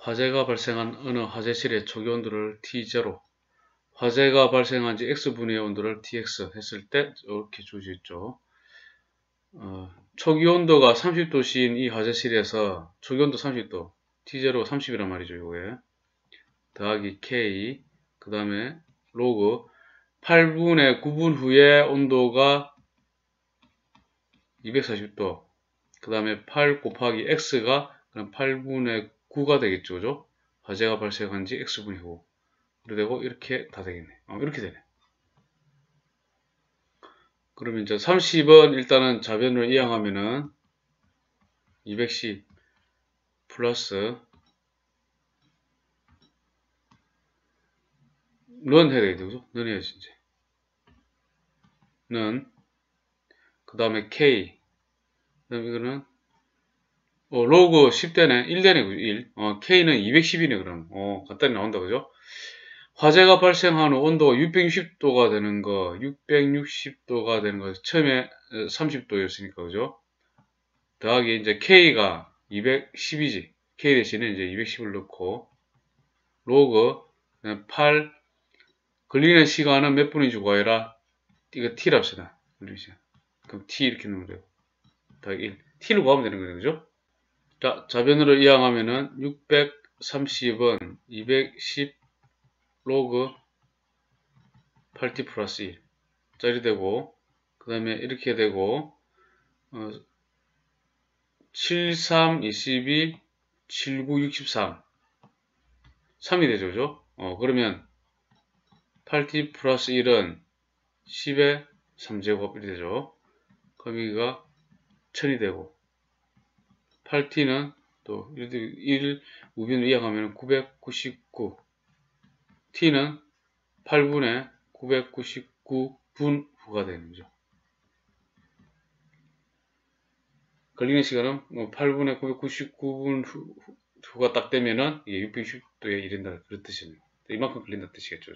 화재가 발생한 어느 화재실의 초기 온도를 T0 화재가 발생한 지 X분의 온도를 TX 했을 때 이렇게 주어져 있죠. 어, 초기 온도가 30도씨인 이 화재실에서 초기 온도 30도 T0 30이란 말이죠. 이거에 더하기 K 그 다음에 로그 8분의 9분 후에 온도가 240도 그 다음에 8 곱하기 X가 그럼 8분의 9가 되겠죠. 그죠? 화재가 발생한 지 X분의 후. 되고, 이렇게 다 되겠네. 어, 이렇게 되네. 그러면 이제 30은 일단은 자변으로 이항하면은 210 플러스 는 해야 되겠죠. 그죠? 는 해야지, 이제. 는, 그 다음에 K. 그 다음에 이거는 어, 로그 10대네, 1대네, 1. 어, K는 210이네, 그럼. 어, 간단히 나온다, 그죠? 화재가 발생하는 온도가 660도가 되는 거, 660도가 되는 거, 처음에 30도였으니까, 그죠? 더하기 이제 K가 210이지. K 대신에 이제 210을 넣고, 로그 8, 걸리는 시간은 몇 분이주고 아니라, 이거 T랍시다. 그럼 T 이렇게 넣으면 돼요. 더하기 1. T를 구하면 되는 거예요, 그죠? 자, 자변으로 이항하면은 630은 210 로그 8t 플러스 1 짜리 되고 그 다음에 이렇게 되고 어, 73 22 79 63 3이 되죠 그죠? 어, 그러면 8t 플러스 1은 10의 3제곱이 되죠. 그럼 여기가 1000이 되고 8t는 또 1, 우변으로 이항하면 999 t는 8분의 999분 후가 되는 거죠. 걸리는 시간은 뭐 8분의 999분 후, 후가 딱 되면은 이게 660도에 이른다 그런 뜻입니다. 이만큼 걸린다 뜻이겠죠.